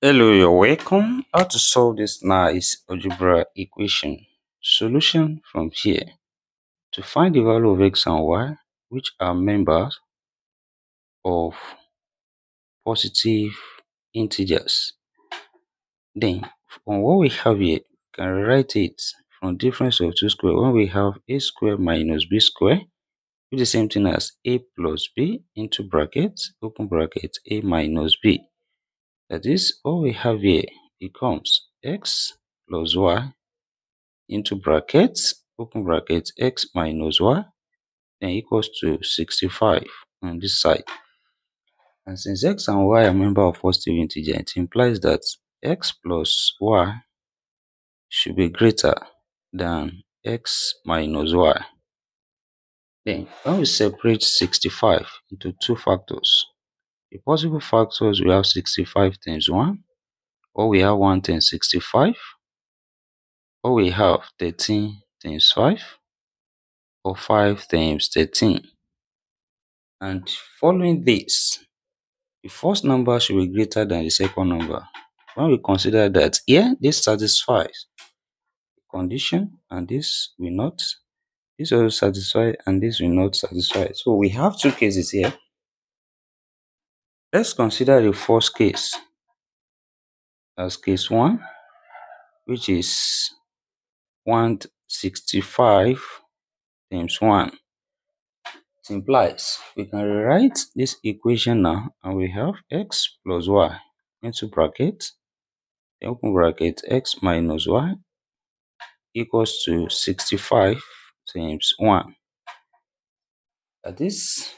Hello, you're welcome. How to solve this nice algebra equation. Solution from here. To find the value of x and y, which are members of positive integers. Then, from what we have here, we can write it from difference of two square. When we have a square minus b square, which the same thing as a plus b into brackets, open brackets, a minus b. That is, all we have here becomes x plus y into brackets, open brackets, x minus y, then equals to 65 on this side. And since x and y are member of positive integer, it implies that x plus y should be greater than x minus y. Then, when we separate 65 into two factors, the possible factors we have 65 times 1 or we have 1 times 65, or we have 13 times 5, or 5 times 13. And following this, the first number should be greater than the second number. When we consider that here, this satisfies the condition, and this will not, this also satisfy, and this will not satisfy. So we have two cases here. Let's consider the first case as case 1, which is 165 times 1. It implies we can rewrite this equation now and we have x plus y into bracket, open bracket, x minus y equals to 65 times 1. That is,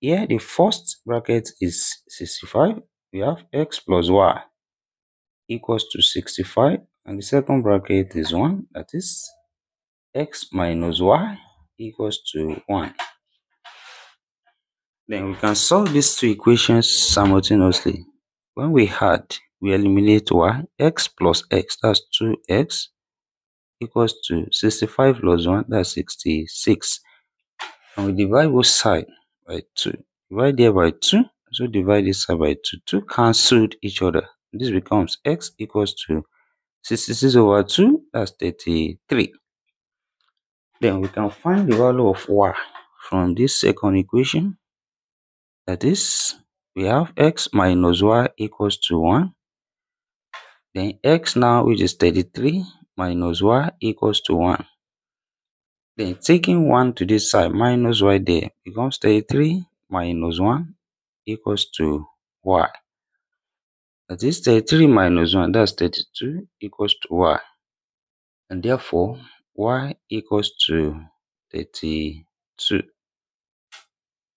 here the first bracket is 65, we have x plus y equals to 65 and the second bracket is 1 that is x minus y equals to 1 then we can solve these two equations simultaneously. When we had we eliminate y x plus x that's 2x equals to 65 plus 1 that's 66 and we divide both side by 2 divide there by 2 so divide this by 2 2 cancelled each other this becomes x equals to 66 over 2, that's 33. Then we can find the value of y from this second equation. That is, we have x minus y equals to 1. Then x now, which is 33, minus y equals to 1. Then taking 1 to this side, minus y there, becomes 33 minus 1 equals to y. That is 33 minus 1, that's 32 equals to y. And therefore, y equals to 32.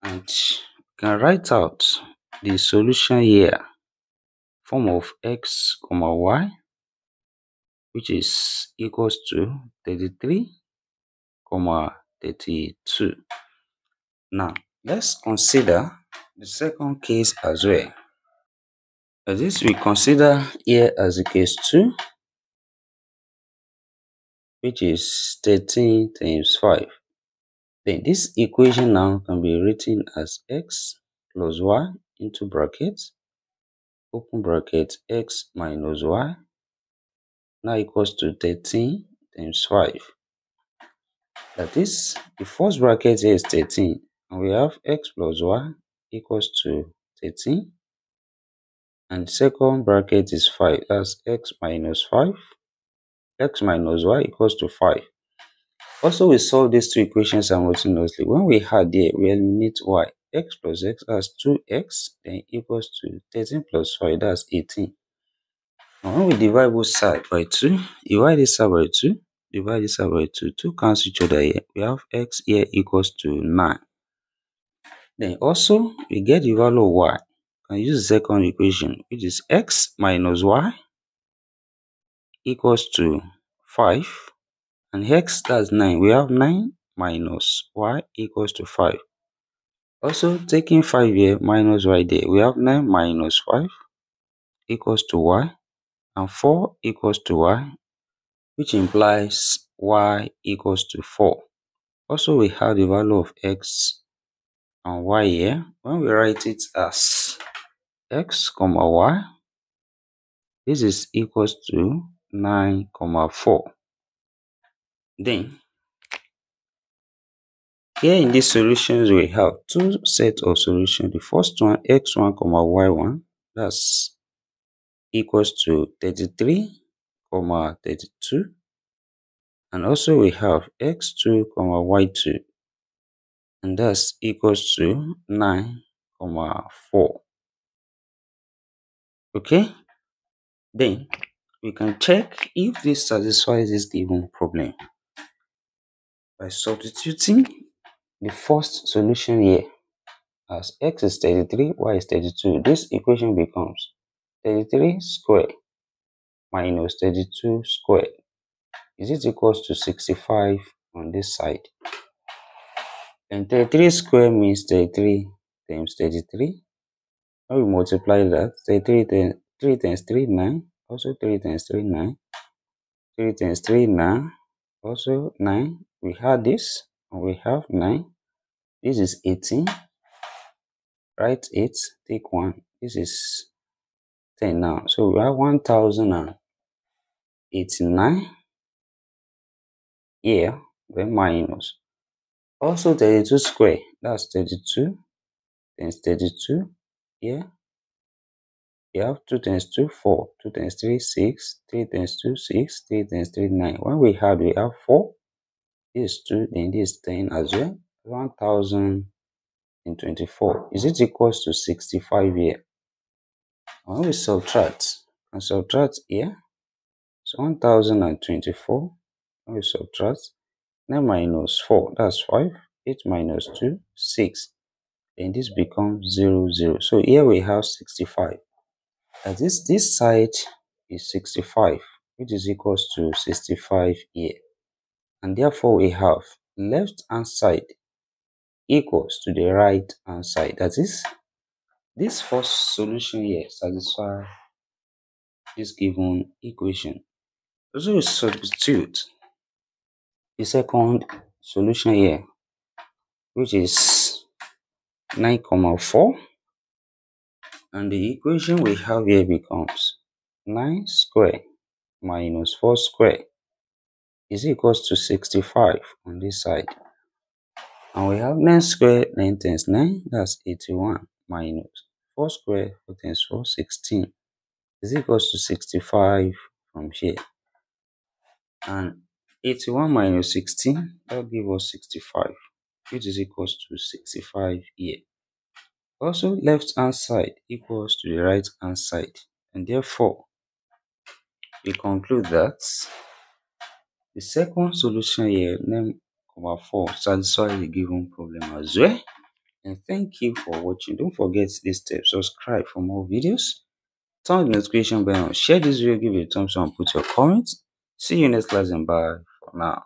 And we can write out the solution here form of x comma y which is equals to 33 comma 32. Now, let's consider the second case as well. This we consider here as the case 2, which is 13 times 5. Then this equation now can be written as x plus y into brackets, open bracket, x minus y, now equals to 13 times 5. That is, the first bracket here is 13, and we have x plus y equals to 13 and second bracket is 5 that's x minus 5 x minus y equals to 5 also we solve these two equations simultaneously. When we had there we eliminate y. X plus x that's 2x then equals to 13 plus 5 that's 18 and when we divide both sides by 2 divide this side by 2 divide this by 2 2 cancel each other here we have x here equals to 9 then also we get the value of y can use the second equation, which is x minus y equals to 5. And x, that's 9. We have 9 minus y equals to 5. Also, taking 5 here minus y there, we have 9 minus 5 equals to y. And 4 equals to y, which implies y equals to 4. Also, we have the value of x and y here. When we write it as x comma y This is equals to 9 comma 4. Then here in these solutions we have two sets of solutions. The first one x1 comma y1 that's equals to 33 comma 32 and also we have x2 comma y2 and that's equals to 9 comma 4 okay? Then we can check if this satisfies this given problem. By substituting the first solution here as x is 33 y is 32 this equation becomes 33 squared minus 32 squared is it equals to 65 on this side? And 33 square means 33 times 33 when we multiply that? 33 times 3 times 3 9 also 3 times 3 9 3 times 3 9 also 9 we have this we have 9 this is 18 write 8 take 1 this is 10 now. So we have 1089 here then minus. Also 32 square that's 32 times 32 here you have 2 times 2 4 2 times 3 6 3 times 2 6 3 times 3 9 when we had we have 4 this is 2 then this is 10 as well. 1024 is it equals to 65 here? When we subtract and subtract here so 1024 we subtract. 9 minus 4 that's 5 8 minus 2 6 then this becomes 0 0 so here we have 65 that is this side is 65 which is equals to 65 here. And therefore we have left hand side equals to the right hand side. That is this first solution here satisfies this given equation so we substitute the second solution here which is 9 comma 4 and the equation we have here becomes 9 square minus 4 square is equals to 65 on this side. And we have 9 square 9 times 9, that's 81 minus 4 square 4 times 4, 16 is equals to 65 from here. And 81 minus 16, that give us 65, which is equals to 65 here. Also, left hand side equals to the right hand side. And therefore, we conclude that the second solution here, name comma 4, satisfies the given problem as well. And thank you for watching. Don't forget this step. Subscribe for more videos. Turn the notification bell on. Share this video, give it a thumbs up, and put your comments. See you next class and bye for now.